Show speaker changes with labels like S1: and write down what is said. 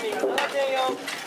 S1: 감사합니다. 안녕하세요.